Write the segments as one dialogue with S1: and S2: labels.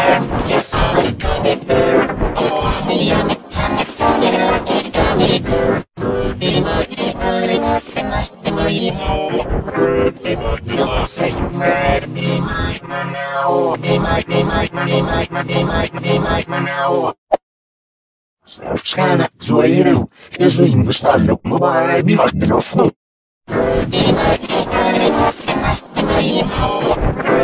S1: a gummy bear. Yes, I'm a gummy bear. Oh, I'm a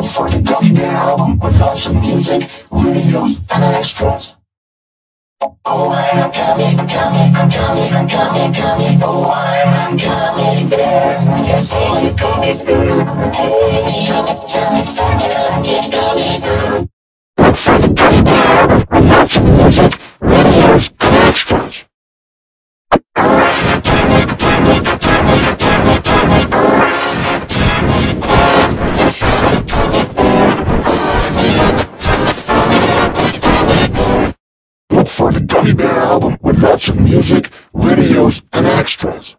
S2: For the Gummy Bear album with lots of music, videos, and extras.
S1: Oh, I'm a gummy, gummy, gummy, gummy, gummy. Oh, I'm a gummy. Yes, I'm a gummy. Oh, I'm a gummy.
S2: Look for the Gummy Bear lots of music, videos, and extras.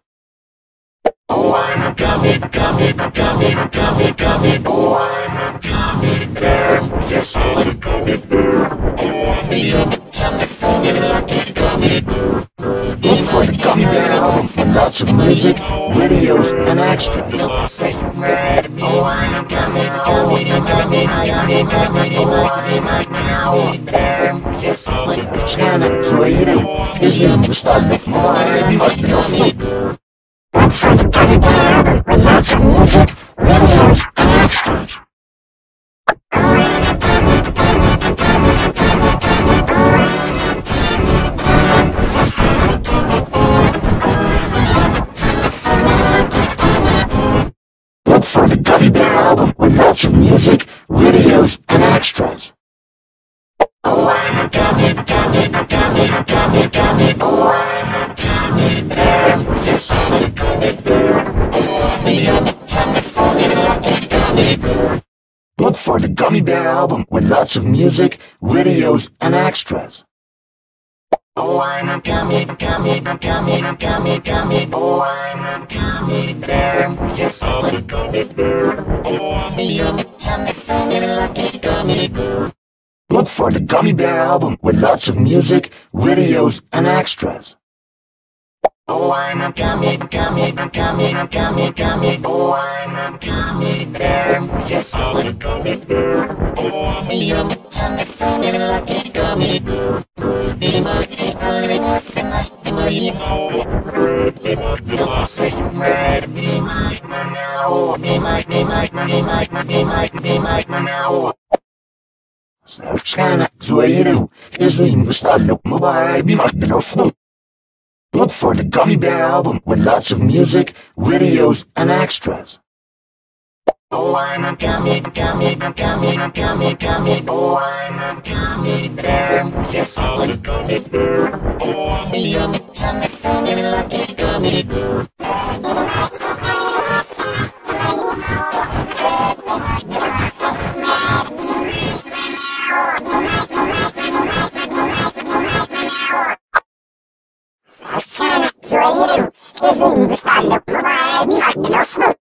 S1: Oh, I'm a gummy, gummy, gummy, gummy, gummy. Oh, I'm a gummy bear. Yes, I'm a gummy bear. Oh, I'm a tummy, funny, lucky gummy bear.
S2: Look for the Gummy Bear album with lots of music, videos, and extras.
S1: Oh, I'm a gummy, gummy, gummy, gummy, gummy. Oh, I'm a gummy bear.
S2: Sana, zoeiro, ezo investalo, mobile, be my microphone. Look for the Gummy Bear album with lots of music, videos, and extras. Look for the Gummy Bear album with lots of music,
S1: Gummy Bear
S2: album with lots of music, videos, and extras.
S1: Oh, I'm a gummy, gummy, gummy, gummy, gummy. Oh, I'm a gummy bear. Yes, I'm a gummy bear. Oh, I'm a yummy, tummy, funny, lucky gummy bear.
S2: Look for the Gummy Bear album with lots of music, videos, and extras.
S1: Oh, I'm a gummy, gummy, gummy, gummy, gummy. Oh, I'm a gummy bear. Yes, I'm a gummy bear. Oh, I'm a yummy, tummy, funny, lucky gummy bear. Be my, be my, be my, be my, my, be my, be my, say, mad, be my, my now. Be my, be my, be my, be my, be my, my now.
S2: Sana, zoeiro, ezo investalo, mobile, be my microphone. Look for the Gummy Bear album with lots of music, videos, and extras.
S1: Oh, I'm a gummy, gummy, gummy, gummy, gummy. Oh, I'm a gummy bear. Yes, I'm a gummy bear. Oh, I'm a yummy, tummy, funny, lucky gummy bear.
S2: Sana, zoeiro, ezo investalo, mobile, be my microphone. Look